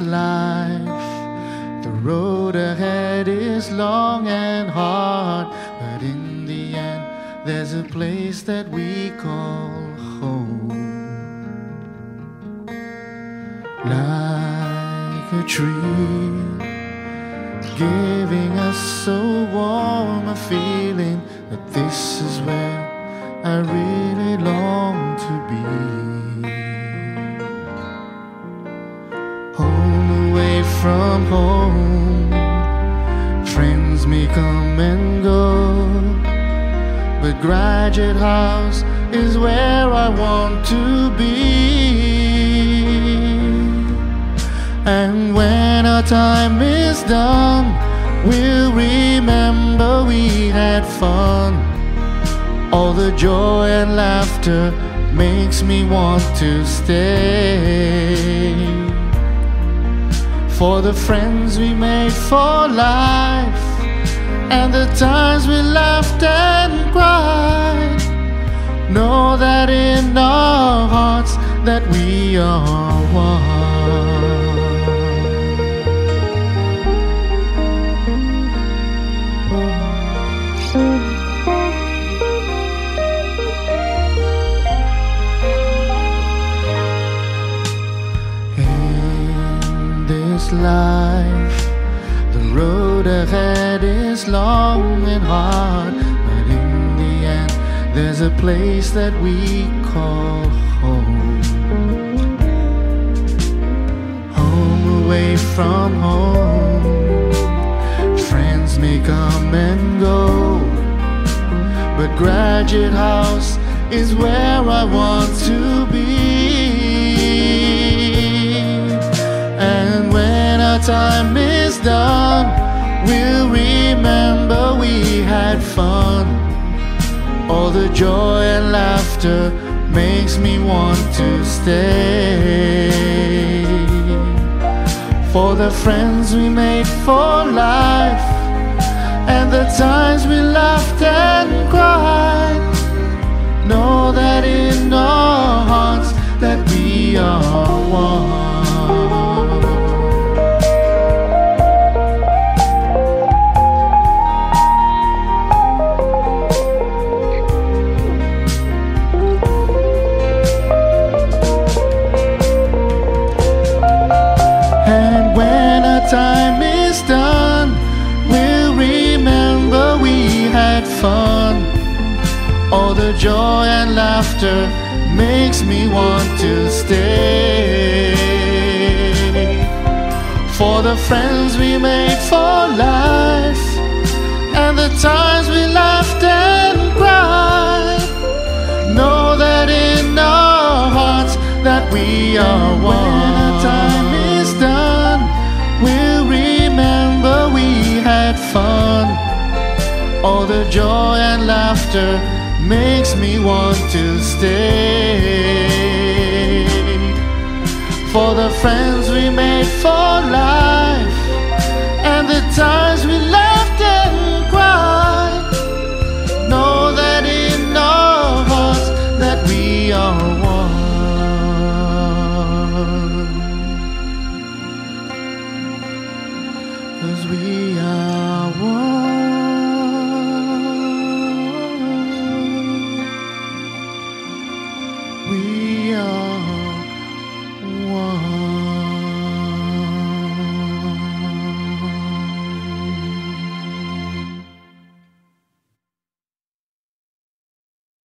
life. The road ahead is long and hard, but in the end, there's a place that we call home. Like a tree, giving us so warm a feeling from home, friends may come and go, but Graduate House is where I want to be. And when our time is done, we'll remember we had fun. All the joy and laughter makes me want to stay. For the friends we made for life, and the times we laughed and cried. Know that in our hearts that we are one. Life, the road ahead is long and hard, but in the end, there's a place that we call home. Home away from home, friends may come and go, but Graduate House is where I want to be. Time is done, we'll remember we had fun. All the joy and laughter makes me want to stay. For the friends we made for life, and the times we laughed and cried. Know that in our hearts that we are one. All the joy and laughter makes me want to stay. For the friends we made for life, and the times we laughed and cried. Know that in our hearts that we are one. When our time is done, we'll remember we had fun. All the joy and laughter makes me want to stay. For the friends we made for life, and the times we laughed